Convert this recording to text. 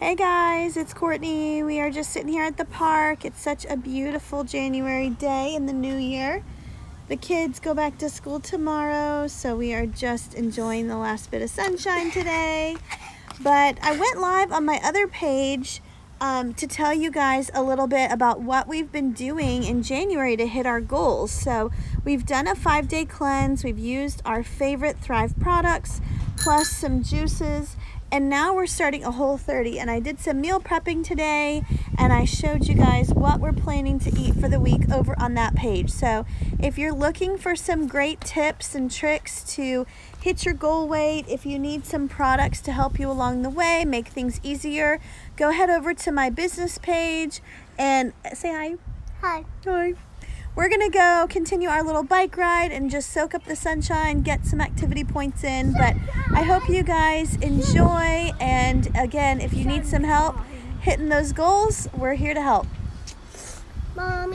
Hey guys, it's Courtney. We are just sitting here at the park. It's such a beautiful January day in the new year. The kids go back to school tomorrow, so we are just enjoying the last bit of sunshine today. But I went live on my other page um, to tell you guys a little bit about what we've been doing in January to hit our goals. So we've done a five day cleanse. We've used our favorite Thrive products plus some juices and now we're starting a whole 30 and I did some meal prepping today and I showed you guys what we're planning to eat for the week over on that page. So if you're looking for some great tips and tricks to hit your goal weight if you need some products to help you along the way make things easier go head over to my business page and say hi. Hi. Hi we're gonna go continue our little bike ride and just soak up the sunshine, get some activity points in. But I hope you guys enjoy. And again, if you need some help hitting those goals, we're here to help. Mom.